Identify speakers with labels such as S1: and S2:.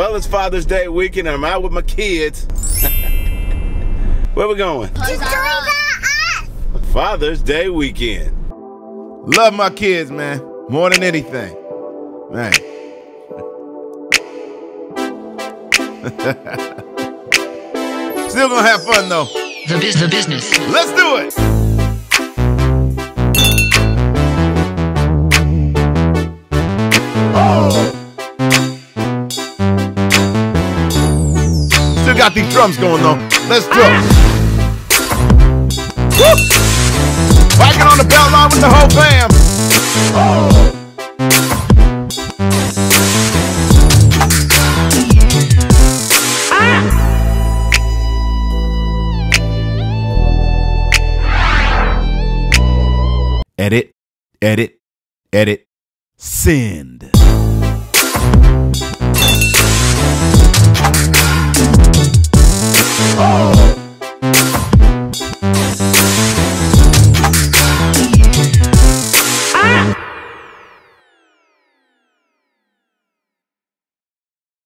S1: Well, it's Father's Day weekend. And I'm out with my kids. Where we going? Father's Day weekend. Love my kids, man. More than anything. Man. Still gonna have fun though.
S2: The, biz- the business.
S1: Let's do it. Still got these drums going though. Let's do it. Biking on the belt line with the whole fam. Edit, edit, edit, send.